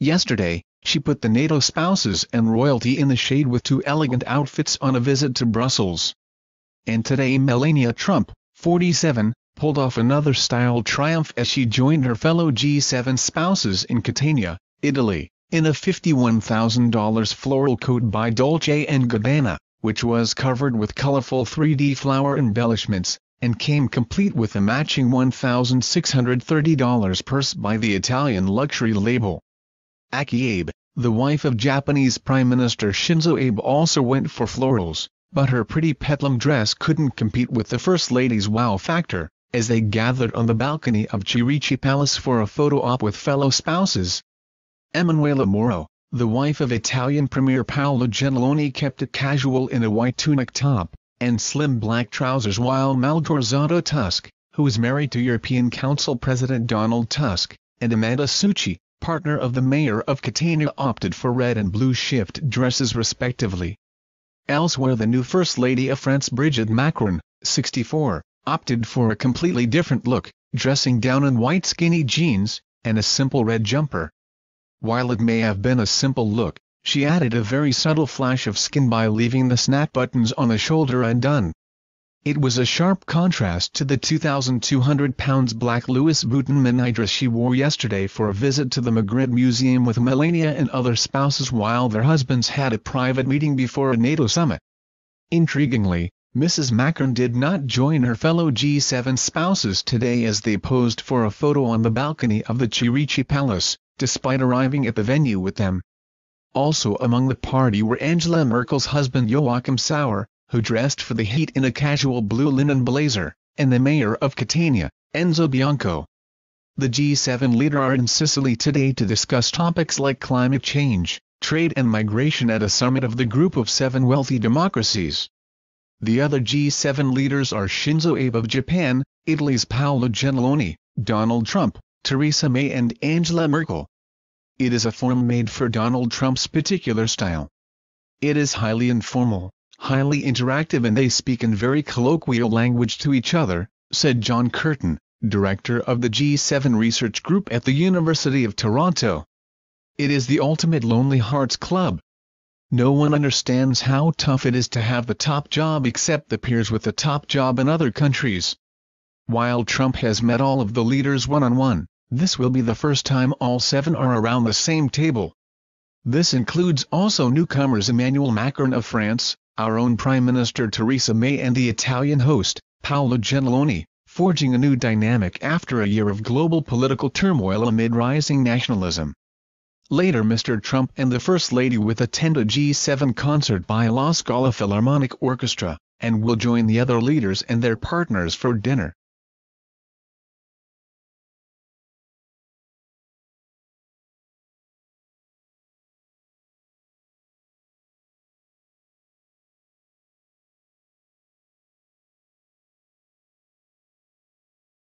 Yesterday, she put the NATO spouses and royalty in the shade with two elegant outfits on a visit to Brussels. And today Melania Trump, 47, pulled off another style triumph as she joined her fellow G7 spouses in Catania, Italy, in a $51,000 floral coat by Dolce & Gabbana, which was covered with colorful 3D flower embellishments, and came complete with a matching $1,630 purse by the Italian luxury label. Akie Abe, the wife of Japanese Prime Minister Shinzo Abe also went for florals, but her pretty peplum dress couldn't compete with the First Lady's wow factor, as they gathered on the balcony of Chierici Palace for a photo op with fellow spouses. Emanuela Mauro, the wife of Italian Premier Paolo Gentiloni kept it casual in a white tunic top and slim black trousers while Malgorzata Tusk, who is married to European Council President Donald Tusk, and Amanda Succi, partner of the mayor of Catania opted for red and blue shift dresses respectively. Elsewhere the new First Lady of France Brigitte Macron, 64, opted for a completely different look, dressing down in white skinny jeans, and a simple red jumper. While it may have been a simple look, she added a very subtle flash of skin by leaving the snap buttons on the shoulder undone. It was a sharp contrast to the 2,200 pounds black Louis Vuitton dress she wore yesterday for a visit to the Magritte Museum with Melania and other spouses while their husbands had a private meeting before a NATO summit. Intriguingly, Mrs. Macron did not join her fellow G7 spouses today as they posed for a photo on the balcony of the Chierici Palace, despite arriving at the venue with them. Also among the party were Angela Merkel's husband Joachim Sauer, who dressed for the heat in a casual blue linen blazer, and the mayor of Catania, Enzo Bianco. The G7 leader are in Sicily today to discuss topics like climate change, trade and migration at a summit of the Group of Seven Wealthy Democracies. The other G7 leaders are Shinzo Abe of Japan, Italy's Paolo Gentiloni, Donald Trump, Theresa May and Angela Merkel. It is a forum made for Donald Trump's particular style. It is highly informal, highly interactive and they speak in very colloquial language to each other, said John Kirton, director of the G7 Research Group at the University of Toronto. It is the ultimate Lonely Hearts Club. No one understands how tough it is to have the top job except the peers with the top job in other countries. While Trump has met all of the leaders one-on-one, -on -one, this will be the first time all seven are around the same table. This includes also newcomers Emmanuel Macron of France, our own Prime Minister Theresa May and the Italian host, Paolo Gentiloni, forging a new dynamic after a year of global political turmoil amid rising nationalism. Later Mr. Trump and the First Lady will attend a G7 concert by La Scala Philharmonic Orchestra, and will join the other leaders and their partners for dinner.